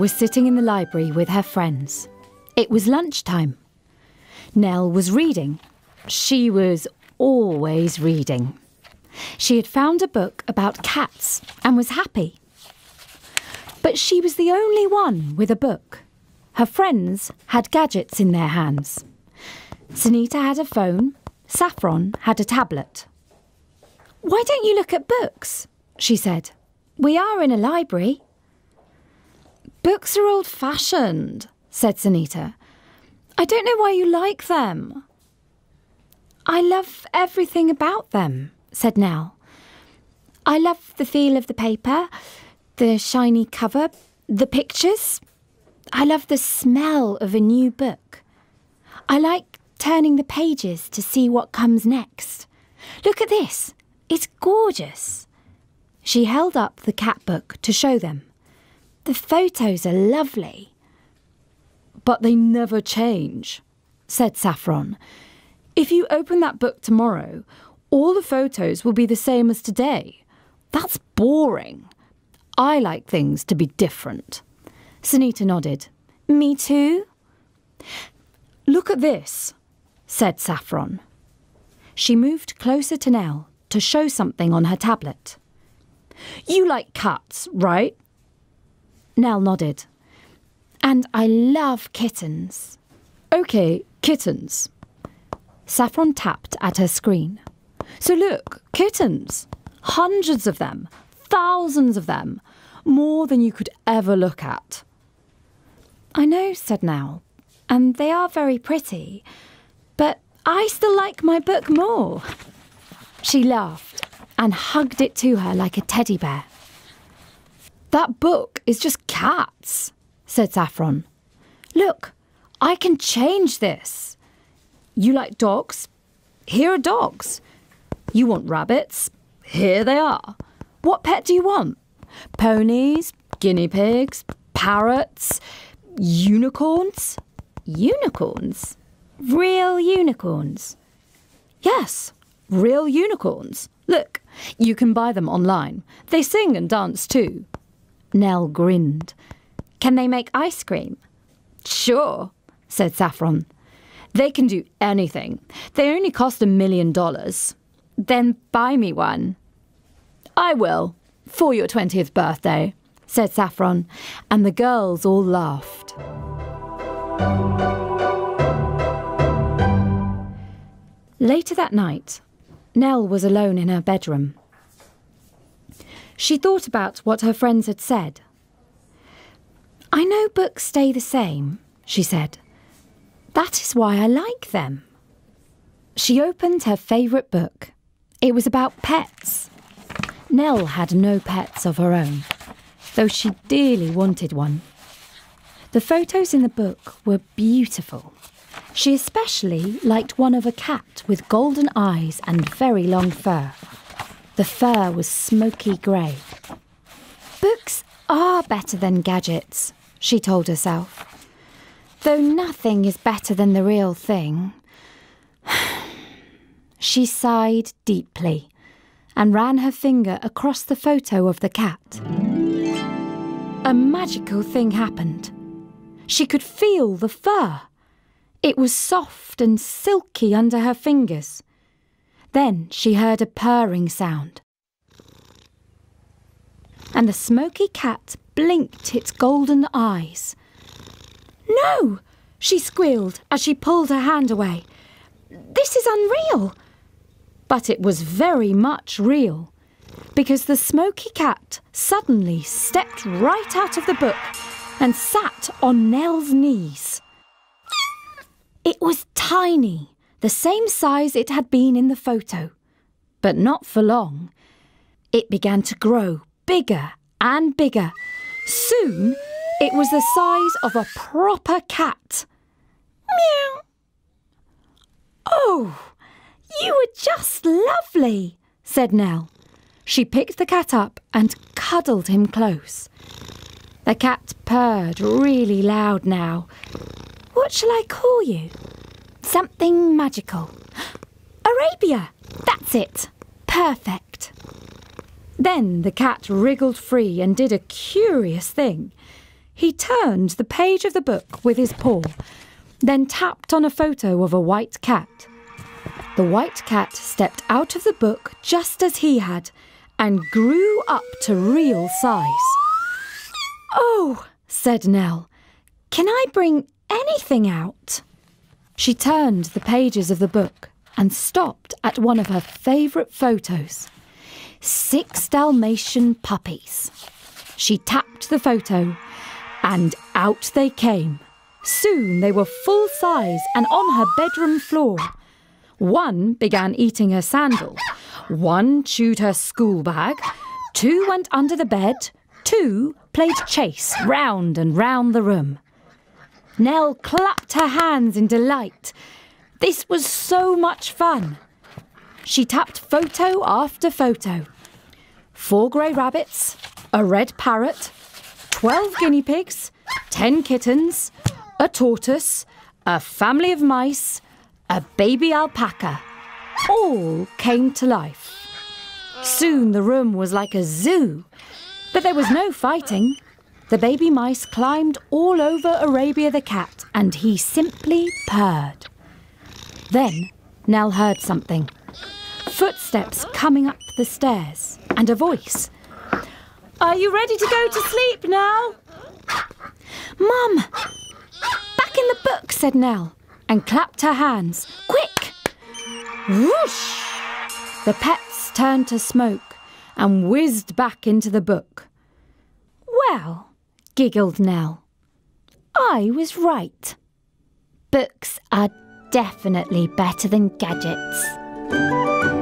Was sitting in the library with her friends. It was lunchtime. Nell was reading. She was always reading. She had found a book about cats and was happy. But she was the only one with a book. Her friends had gadgets in their hands. Sunita had a phone, Saffron had a tablet. Why don't you look at books? she said. We are in a library. Books are old fashioned, said Sunita. I don't know why you like them. I love everything about them, said Nell. I love the feel of the paper, the shiny cover, the pictures. I love the smell of a new book. I like turning the pages to see what comes next. Look at this. It's gorgeous. She held up the cat book to show them. The photos are lovely. But they never change, said Saffron. If you open that book tomorrow, all the photos will be the same as today. That's boring. I like things to be different. Sunita nodded. Me too. Look at this, said Saffron. She moved closer to Nell to show something on her tablet. You like cats, right? Nell nodded. And I love kittens. OK, kittens. Saffron tapped at her screen. So look, kittens. Hundreds of them. Thousands of them. More than you could ever look at. I know, said Nell, and they are very pretty, but I still like my book more. She laughed and hugged it to her like a teddy bear. That book is just cats, said Saffron. Look, I can change this. You like dogs? Here are dogs. You want rabbits? Here they are. What pet do you want? Ponies, guinea pigs, parrots, unicorns? Unicorns? Real unicorns? Yes, real unicorns. Look, you can buy them online. They sing and dance too. Nell grinned. Can they make ice cream? Sure, said Saffron. They can do anything. They only cost a million dollars. Then buy me one. I will, for your 20th birthday, said Saffron, and the girls all laughed. Later that night, Nell was alone in her bedroom. She thought about what her friends had said. I know books stay the same, she said. That is why I like them. She opened her favourite book. It was about pets. Nell had no pets of her own, though she dearly wanted one. The photos in the book were beautiful. She especially liked one of a cat with golden eyes and very long fur. The fur was smoky grey. Books are better than gadgets, she told herself. Though nothing is better than the real thing. she sighed deeply and ran her finger across the photo of the cat. A magical thing happened. She could feel the fur. It was soft and silky under her fingers. Then she heard a purring sound. And the smoky cat blinked its golden eyes. No, she squealed as she pulled her hand away. This is unreal. But it was very much real, because the smoky cat suddenly stepped right out of the book and sat on Nell's knees. It was tiny, the same size it had been in the photo. But not for long. It began to grow bigger and bigger. Soon, it was the size of a proper cat. Meow. Oh, you were just lovely, said Nell. She picked the cat up and cuddled him close. The cat purred really loud now. What shall I call you? Something magical. Arabia! That's it! Perfect! Then the cat wriggled free and did a curious thing. He turned the page of the book with his paw, then tapped on a photo of a white cat. The white cat stepped out of the book just as he had and grew up to real size. Oh, said Nell, can I bring anything out? She turned the pages of the book and stopped at one of her favourite photos six Dalmatian puppies. She tapped the photo and out they came. Soon they were full size and on her bedroom floor. One began eating her sandal, one chewed her school bag, two went under the bed, two played chase round and round the room. Nell clapped her hands in delight. This was so much fun. She tapped photo after photo. Four grey rabbits, a red parrot, twelve guinea pigs, ten kittens, a tortoise, a family of mice, a baby alpaca. All came to life. Soon the room was like a zoo, but there was no fighting. The baby mice climbed all over Arabia the cat and he simply purred. Then Nell heard something. Footsteps coming up the stairs and a voice. Are you ready to go to sleep now? Mum! Back in the book, said Nell and clapped her hands. Quick! Whoosh! The pets turned to smoke and whizzed back into the book. Well, giggled Nell. I was right. Books are definitely better than gadgets.